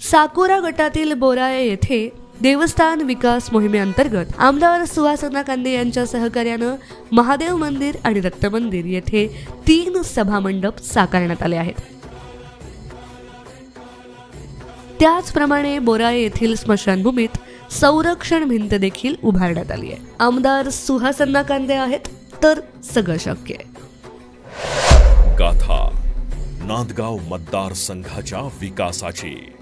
साकुरा गटातील बोराळे येथे देवस्थान विकास मोहिमेअंतर्गत आमदार सुहासना कांदे यांच्या सहकार्यानं महादेव मंदिर आणि दत्त मंदिर येथे तीन सभामंडप साकारण्यात आले आहेत. त्याचप्रमाणे बोराळे येथील स्मशानभूमीत संरक्षण भिंत देखील उभारण्यात आली आहे. आमदार सुहासन्ना कांदे आहेत तर सगळं शक्य आहे. गाथा नांदगाव मतदारसंघाच्या विकासाची.